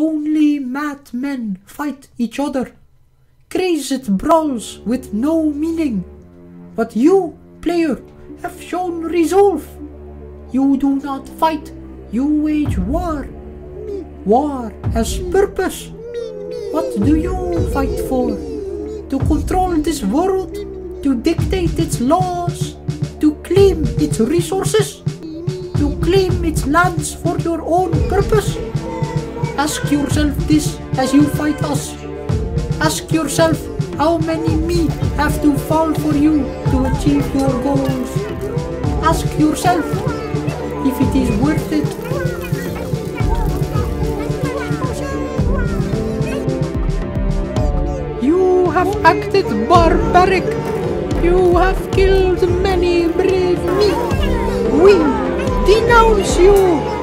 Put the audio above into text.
Only madmen fight each other. Crazed brawls with no meaning. But you, player, have shown resolve. You do not fight, you wage war. War has purpose. What do you fight for? To control this world? To dictate its laws? To claim its resources? To claim its lands for your own purpose? Ask yourself this as you fight us. Ask yourself how many me have to fall for you to achieve your goals. Ask yourself if it is worth it. You have acted barbaric. You have killed many brave men. We denounce you.